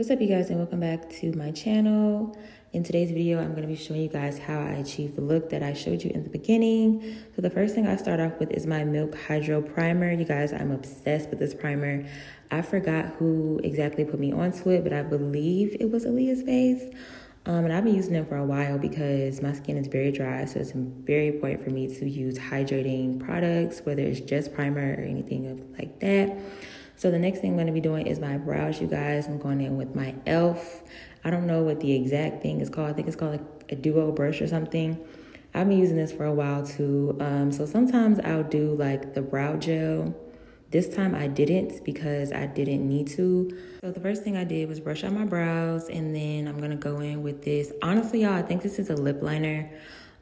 What's up you guys and welcome back to my channel. In today's video, I'm going to be showing you guys how I achieved the look that I showed you in the beginning. So the first thing I start off with is my Milk Hydro Primer. You guys, I'm obsessed with this primer. I forgot who exactly put me onto it, but I believe it was Aaliyah's Face. Um, and I've been using it for a while because my skin is very dry, so it's very important for me to use hydrating products, whether it's just primer or anything like that. So the next thing I'm going to be doing is my brows, you guys. I'm going in with my e.l.f. I don't know what the exact thing is called. I think it's called like a duo brush or something. I've been using this for a while too. Um, so sometimes I'll do like the brow gel. This time I didn't because I didn't need to. So the first thing I did was brush out my brows and then I'm gonna go in with this. Honestly, y'all, I think this is a lip liner.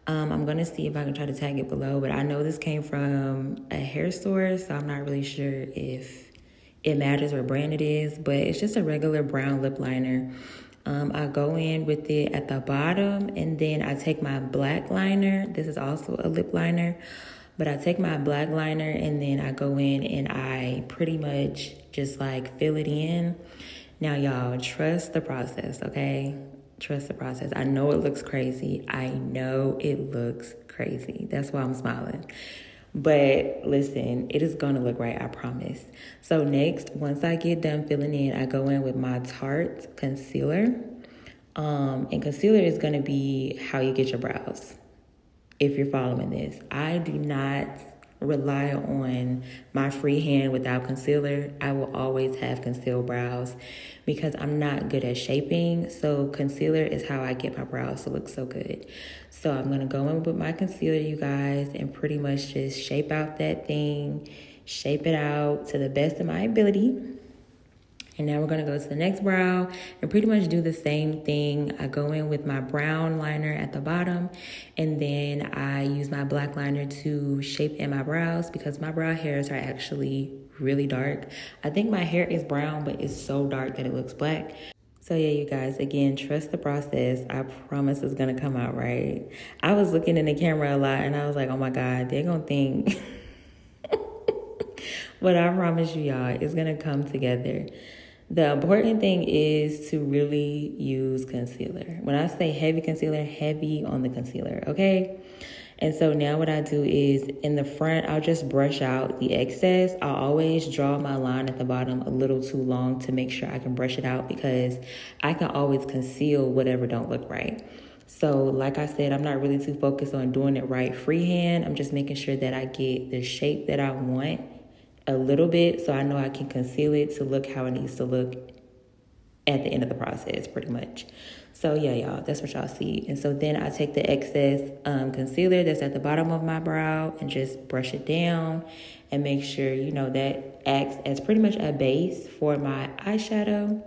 Um, I'm gonna see if I can try to tag it below, but I know this came from a hair store, so I'm not really sure if it matters what brand it is, but it's just a regular brown lip liner. Um, I go in with it at the bottom and then I take my black liner. This is also a lip liner, but I take my black liner and then I go in and I pretty much just like fill it in. Now, y'all, trust the process, okay? Trust the process. I know it looks crazy. I know it looks crazy. That's why I'm smiling. But listen, it is gonna look right, I promise. So next, once I get done filling in, I go in with my Tarte concealer. Um, and concealer is gonna be how you get your brows. If you're following this, I do not rely on my free hand without concealer. I will always have concealed brows because I'm not good at shaping. So concealer is how I get my brows to look so good. So I'm going to go in with my concealer, you guys, and pretty much just shape out that thing, shape it out to the best of my ability. And now we're to go to the next brow and pretty much do the same thing. I go in with my brown liner at the bottom and then I use my black liner to shape in my brows because my brow hairs are actually really dark. I think my hair is brown, but it's so dark that it looks black. So yeah, you guys, again, trust the process. I promise it's gonna come out right. I was looking in the camera a lot and I was like, oh my God, they're gonna think. but I promise you, y'all, it's gonna come together. The important thing is to really use concealer. When I say heavy concealer, heavy on the concealer, okay? And so now what I do is in the front, I'll just brush out the excess. I'll always draw my line at the bottom a little too long to make sure I can brush it out because I can always conceal whatever don't look right. So like I said, I'm not really too focused on doing it right freehand. I'm just making sure that I get the shape that I want a little bit so I know I can conceal it to look how it needs to look at the end of the process pretty much. So yeah, y'all, that's what y'all see. And so then I take the excess um, concealer that's at the bottom of my brow and just brush it down and make sure, you know, that acts as pretty much a base for my eyeshadow.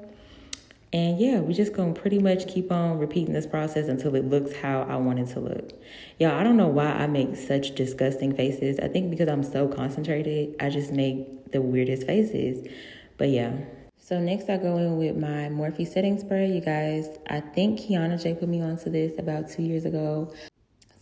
And yeah, we're just gonna pretty much keep on repeating this process until it looks how I want it to look. Y'all, I don't know why I make such disgusting faces. I think because I'm so concentrated, I just make the weirdest faces. But yeah. So next I go in with my Morphe setting spray. You guys, I think Kiana J put me onto this about two years ago.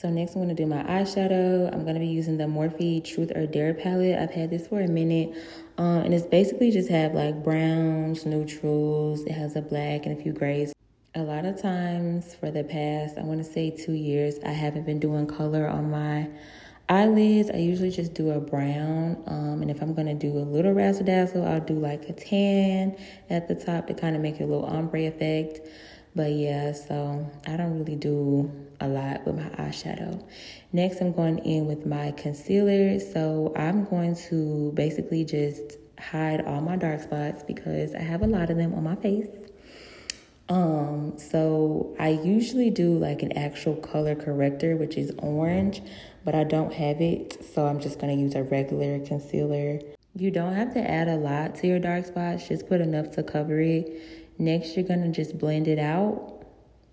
So next I'm going to do my eyeshadow. I'm going to be using the Morphe Truth or Bare palette. I've had this for a minute. Um, and it's basically just have like browns, neutrals. It has a black and a few grays. A lot of times for the past, I want to say two years, I haven't been doing color on my eyelids, I usually just do a brown. Um, and if I'm going to do a little razzle dazzle, I'll do like a tan at the top to kind of make it a little ombre effect. But yeah, so I don't really do a lot with my eyeshadow. Next, I'm going in with my concealer. So I'm going to basically just hide all my dark spots because I have a lot of them on my face. Um, so I usually do like an actual color corrector, which is orange, but I don't have it. So I'm just going to use a regular concealer. You don't have to add a lot to your dark spots, just put enough to cover it. Next, you're going to just blend it out.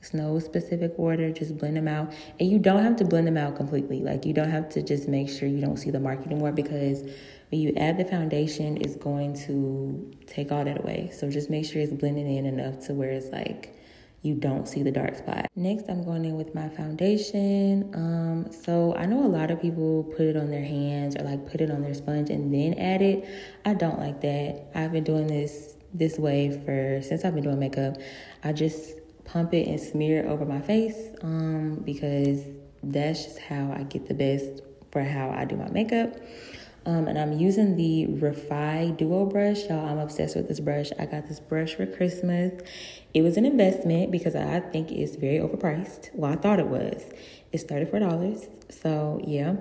It's no specific order, just blend them out. And you don't have to blend them out completely. Like, you don't have to just make sure you don't see the mark anymore because when you add the foundation, it's going to take all that away. So just make sure it's blending in enough to where it's like you don't see the dark spot. Next, I'm going in with my foundation. Um, so I know a lot of people put it on their hands or like put it on their sponge and then add it. I don't like that. I've been doing this this way for since I've been doing makeup. I just pump it and smear it over my face um, because that's just how I get the best for how I do my makeup. Um, and I'm using the Refy Duo brush. Y'all, I'm obsessed with this brush. I got this brush for Christmas. It was an investment because I think it's very overpriced. Well, I thought it was. It's $34. So, yeah.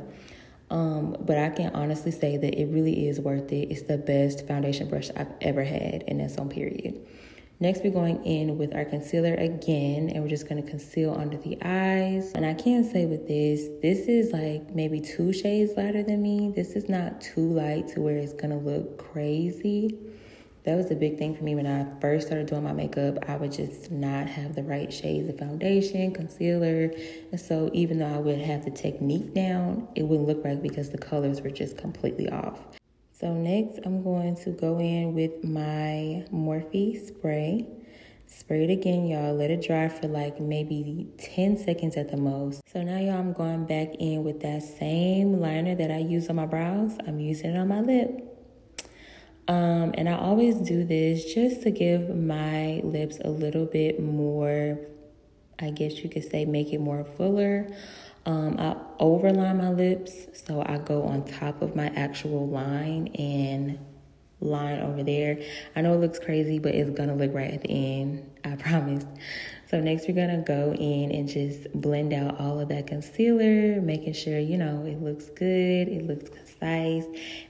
Um, but I can honestly say that it really is worth it. It's the best foundation brush I've ever had, and that's on period. Next, we're going in with our concealer again, and we're just going to conceal under the eyes. And I can say with this, this is like maybe two shades lighter than me. This is not too light to where it's going to look crazy. That was a big thing for me when I first started doing my makeup. I would just not have the right shades of foundation, concealer. And so even though I would have the technique down, it wouldn't look right because the colors were just completely off. So next I'm going to go in with my Morphe spray. Spray it again, y'all. Let it dry for like maybe 10 seconds at the most. So now, y'all, I'm going back in with that same liner that I use on my brows. I'm using it on my lip. Um, and I always do this just to give my lips a little bit more, I guess you could say, make it more fuller. Um, I overline my lips, so I go on top of my actual line and line over there. I know it looks crazy, but it's gonna look right at the end, I promise. So next we're gonna go in and just blend out all of that concealer, making sure, you know, it looks good, it looks concise,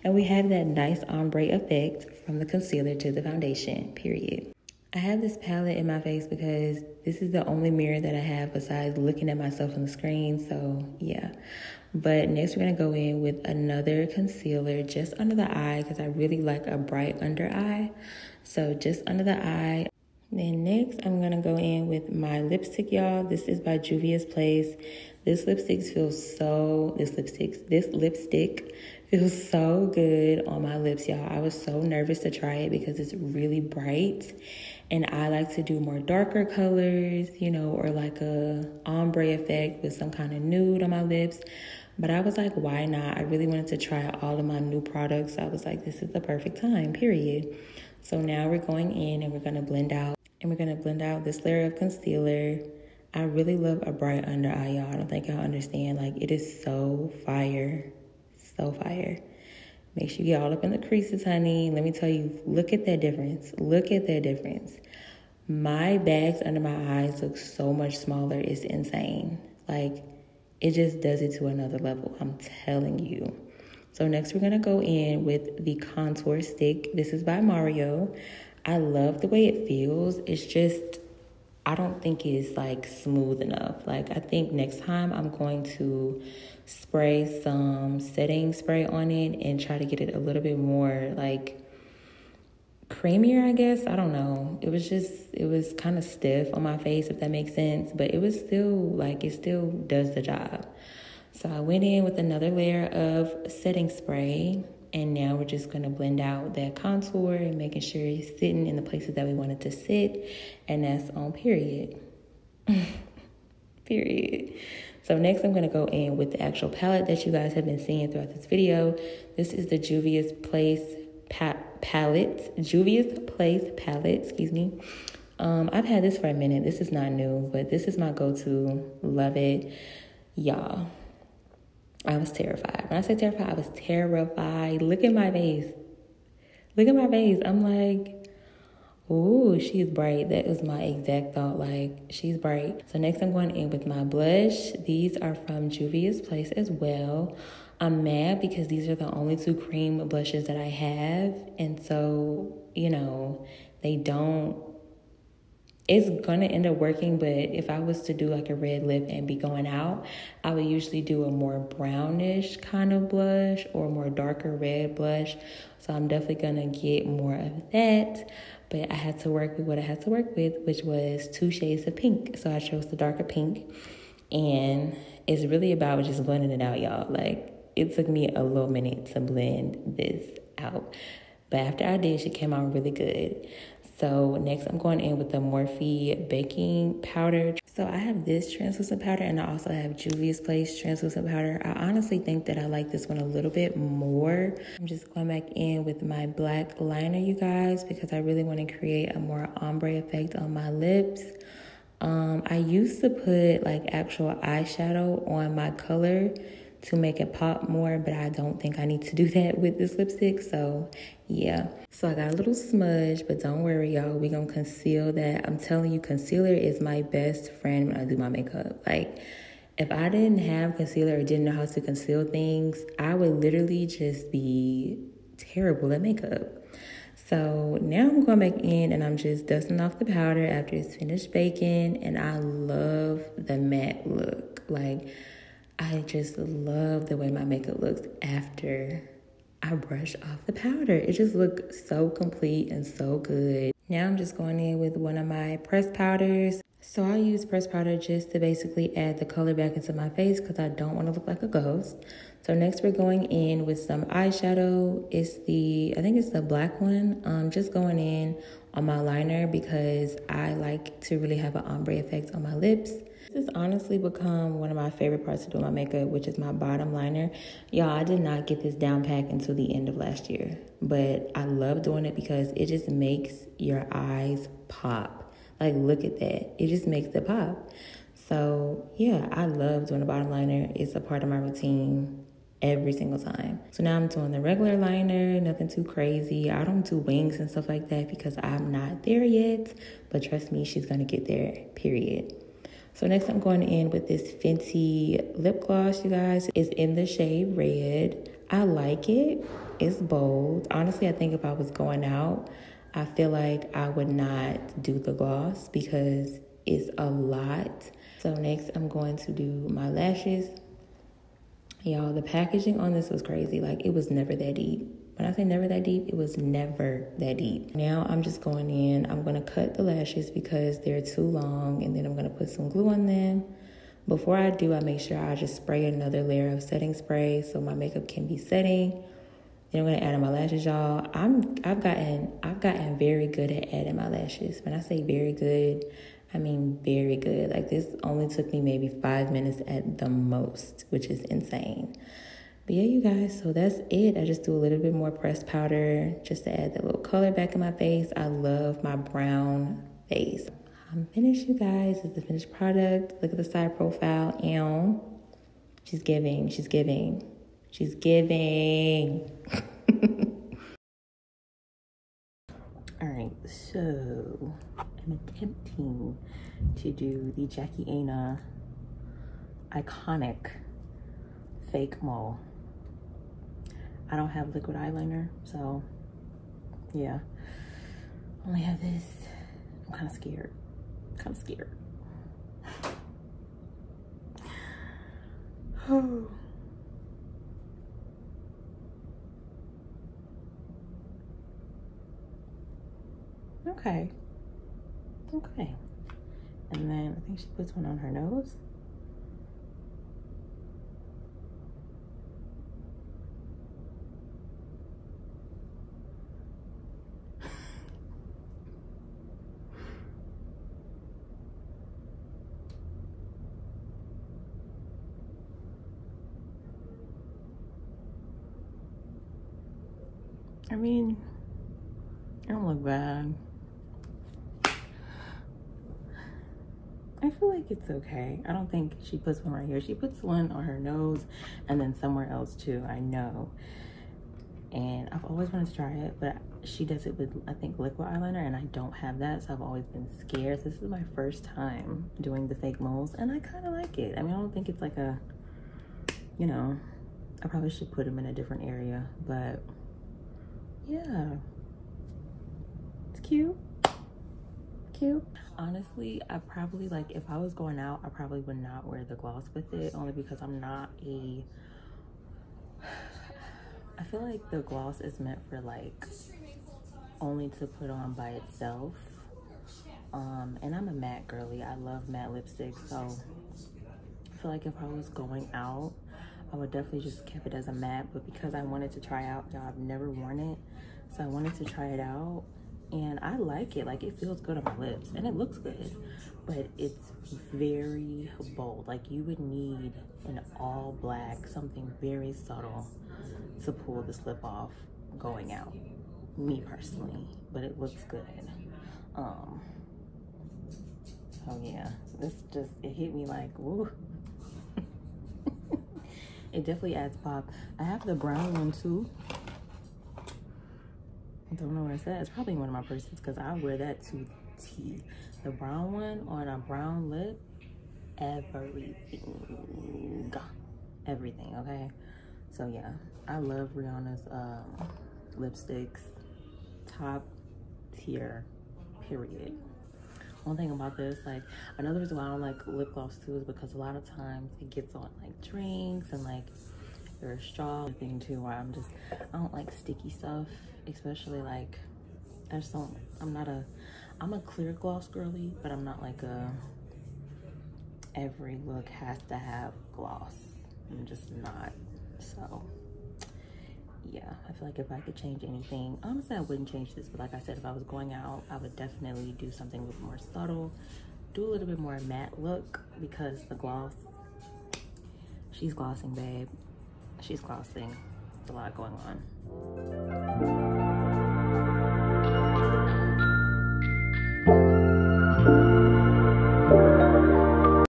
and we have that nice ombre effect from the concealer to the foundation, period. I have this palette in my face because this is the only mirror that I have besides looking at myself on the screen. So, yeah. But next, we're to go in with another concealer just under the eye because I really like a bright under eye. So, just under the eye. Then, next, I'm going to go in with my lipstick, y'all. This is by Juvia's Place. This lipstick feels so, this lipstick, this lipstick feels so good on my lips, y'all. I was so nervous to try it because it's really bright and I like to do more darker colors, you know, or like a ombre effect with some kind of nude on my lips. But I was like, why not? I really wanted to try all of my new products. I was like, this is the perfect time, period. So now we're going in and we're going to blend out and we're going to blend out this layer of concealer. I really love a bright under eye, y'all. I don't think y'all understand. Like, it is so fire. So fire. Make sure you get all up in the creases, honey. Let me tell you, look at that difference. Look at that difference. My bags under my eyes look so much smaller. It's insane. Like, it just does it to another level. I'm telling you. So, next, we're going to go in with the contour stick. This is by Mario. I love the way it feels. It's just, I don't think it's like smooth enough. Like, I think next time I'm going to spray some setting spray on it and try to get it a little bit more like creamier, I guess. I don't know. It was just, it was kind of stiff on my face, if that makes sense, but it was still like, it still does the job. So I went in with another layer of setting spray, and now we're just gonna blend out that contour and making sure it's sitting in the places that we want it to sit, and that's on period. period. So next I'm to go in with the actual palette that you guys have been seeing throughout this video. This is the Juvia's Place pa palette, Juvia's Place palette, excuse me. Um, I've had this for a minute. This is not new, but this is my go-to. Love it. Y'all, I was terrified. When I say terrified, I was terrified. Look at my face. Look at my face. I'm like, Ooh, she's bright. That was my exact thought. Like, she's bright. So next I'm going in with my blush. These are from Juvia's Place as well. I'm mad because these are the only two cream blushes that I have. And so, you know, they don't it's gonna end up working, but if I was to do like a red lip and be going out, I would usually do a more brownish kind of blush or more darker red blush. So I'm definitely gonna get more of that but I had to work with what I had to work with, which was two shades of pink. So I chose the darker pink, and it's really about just blending it out, y'all. Like it took me a little minute to blend this out, but after I did, she came out really good. So next I'm going in with the Morphe baking powder. So I have this translucent powder and I also have Juvia's Place translucent powder. I honestly think that I like this one a little bit more. I'm just going back in with my black liner, you guys, because I really want to create a more ombre effect on my lips. Um, I used to put like actual eyeshadow on my color to make it pop more, but I don't think I need to do that with this lipstick. So yeah. So I got a little smudge, but don't worry, y'all. we gonna conceal that. I'm telling you, concealer is my best friend when I do my makeup. Like, if I didn't have concealer or didn't know how to conceal things, I would literally just be terrible at makeup. So now I'm going back in and I'm just dusting off the powder after it's finished baking. And I love the matte look. Like, I just love the way my makeup looks after I brush off the powder. It just looks so complete and so good. Now I'm just going in with one of my pressed powders. So I use pressed powder just to basically add the color back into my face because I don't want to look like a ghost. So next we're going in with some eyeshadow. It's the, I think it's the black one. Um, just going in on my liner because I like to really have an ombre effect on my lips. This has honestly become one of my favorite parts to do my makeup, which is my bottom liner. Y'all, I did not get this down pack until the end of last year, but I love doing it because it just makes your eyes pop. Like, look at that. It just makes it pop. So, yeah, I love doing a bottom liner. It's a part of my routine every single time. So now I'm doing the regular liner, nothing too crazy. I don't do wings and stuff like that because I'm not there yet, but trust me, she's gonna get there, period. So next I'm going in with this Fenty lip gloss, you guys. It's in the shade red. I like it. It's bold. Honestly, I think if I was going out, I feel like I would not do the gloss because it's a lot. So next I'm going to do my lashes. Y'all, the packaging on this was crazy. Like it was never that deep. When I say never that deep, it was never that deep. Now I'm just going in. I'm going to cut the lashes because they're too long and then I'm going to put some glue on them. Before I do, I make sure I just spray another layer of setting spray so my makeup can be setting. Then I'm gonna add my lashes, y'all. I'm I've gotten I've gotten very good at adding my lashes. When I say very good, I mean very good. Like this only took me maybe five minutes at the most, which is insane. But yeah, you guys, so that's it. I just do a little bit more pressed powder just to add that little color back in my face. I love my brown face. I'm finished, you guys. This is the finished product. Look at the side profile. Ew. She's giving. She's giving. She's giving. All right, so I'm attempting to do the Jackie Aina iconic fake mole. I don't have liquid eyeliner, so yeah. Only have this. I'm kind of scared. Kind of scared. Oh. okay. Okay. And then I think she puts one on her nose. I mean, I feel like it's okay. I don't think she puts one right here. She puts one on her nose and then somewhere else too, I know. And I've always wanted to try it, but she does it with, I think, liquid eyeliner, and I don't have that, so I've always been scared. This is my first time doing the fake moles, and I kind of like it. I mean, I don't think it's like a, you know, I probably should put them in a different area, but yeah cute. Cute. Honestly i probably like if i was going out i probably would not wear the gloss with it only because i'm not a i feel like the gloss is meant for like only to put on by itself. Um and i'm a matte girly. I love matte lipstick so i feel like if i was going out I would definitely just keep it as a matte, but because I wanted to try out, y'all, I've never worn it, so I wanted to try it out. And I like it. Like it feels good on my lips and it looks good, but it's very bold. Like you would need an all black, something very subtle to pull this lip off going out, me personally, but it looks good. Um, so yeah, this just, it hit me like, woo. it definitely adds pop. I have the brown one too. I don't know where it's at. It's probably one of my purses because I wear that to T. The brown one on a brown lip, everything. Everything, okay? So yeah, I love Rihanna's um, lipsticks. Top tier, period. One thing about this, like, another reason why I don't like lip gloss too is because a lot of times it gets on like drinks and like your straw thing too where I'm just, I don't like sticky stuff, especially like, I just don't, I'm not a, I'm a clear gloss girly, but I'm not like a, every look has to have gloss. I'm just not, so yeah, I feel like if I could change anything, honestly, I wouldn't change this, but like I said, if I was going out, I would definitely do something a bit more subtle, do a little bit more matte look because the gloss, she's glossing, babe. She's glossing. It's a lot going on.